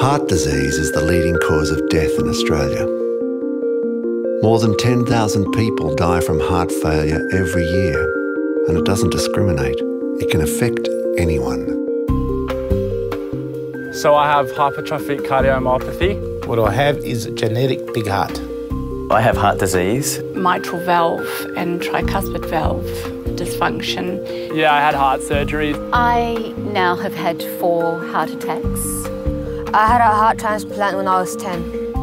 Heart disease is the leading cause of death in Australia. More than 10,000 people die from heart failure every year, and it doesn't discriminate. It can affect anyone. So I have hypertrophic cardiomyopathy. What I have is a genetic big heart. I have heart disease. Mitral valve and tricuspid valve dysfunction. Yeah, I had heart surgery. I now have had four heart attacks. I had a heart transplant when I was 10.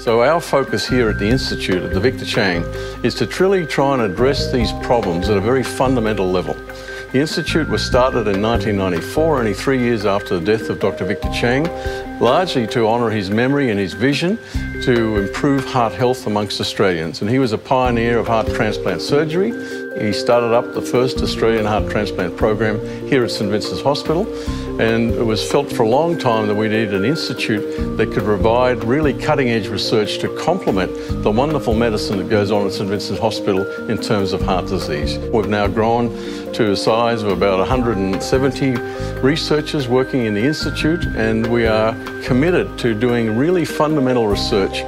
So our focus here at the Institute at the Victor Chang is to truly try and address these problems at a very fundamental level. The Institute was started in 1994, only three years after the death of Dr. Victor Chang, largely to honour his memory and his vision to improve heart health amongst Australians. And he was a pioneer of heart transplant surgery. He started up the first Australian heart transplant program here at St Vincent's Hospital. And it was felt for a long time that we needed an institute that could provide really cutting edge research to complement the wonderful medicine that goes on at St Vincent's Hospital in terms of heart disease. We've now grown to a size of about 170 researchers working in the institute, and we are committed to doing really fundamental research.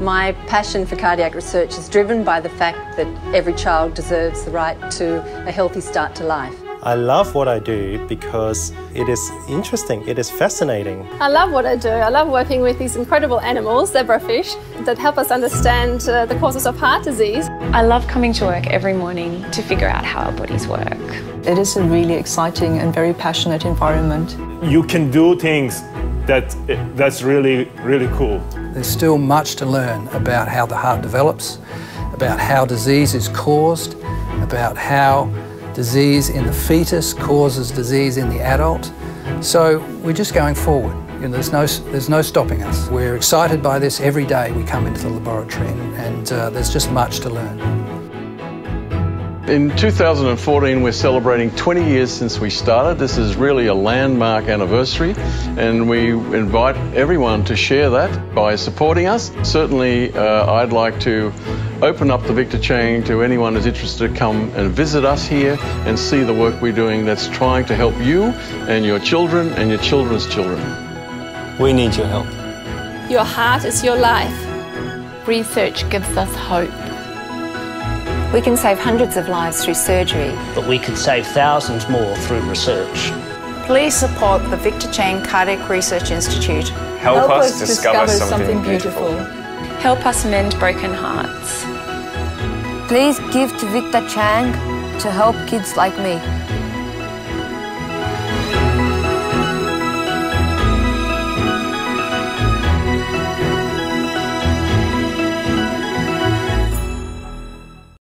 My passion for cardiac research is driven by the fact that every child deserves the right to a healthy start to life. I love what I do because it is interesting, it is fascinating. I love what I do. I love working with these incredible animals, zebrafish, that help us understand uh, the causes of heart disease. I love coming to work every morning to figure out how our bodies work. It is a really exciting and very passionate environment. You can do things that that's really really cool. There's still much to learn about how the heart develops, about how disease is caused, about how disease in the fetus causes disease in the adult. So we're just going forward. You know, there's no there's no stopping us. We're excited by this every day we come into the laboratory, and, and uh, there's just much to learn. In 2014, we're celebrating 20 years since we started. This is really a landmark anniversary, and we invite everyone to share that by supporting us. Certainly, uh, I'd like to open up the Victor Chang to anyone who's interested to come and visit us here and see the work we're doing that's trying to help you and your children and your children's children. We need your help. Your heart is your life. Research gives us hope. We can save hundreds of lives through surgery. But we could save thousands more through research. Please support the Victor Chang Cardiac Research Institute. Help, Help us, us, discover, discover something, something beautiful. beautiful. Help us mend broken hearts. Please give to Victor Chang to help kids like me.